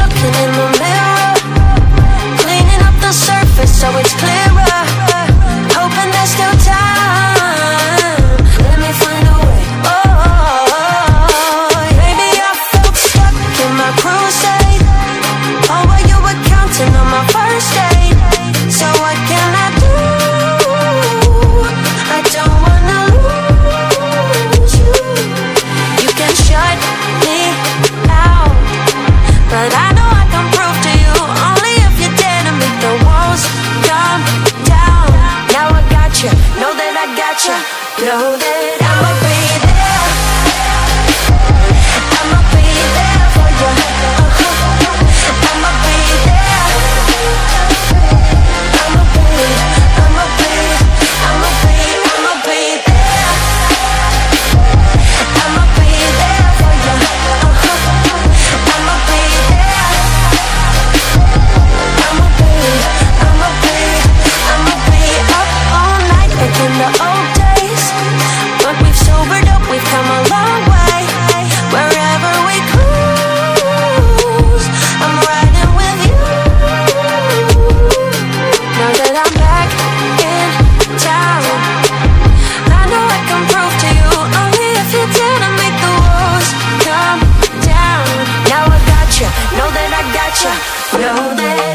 looking in the mirror Cleaning up the surface so it's clear. track. Know that you know that